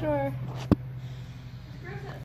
Sure.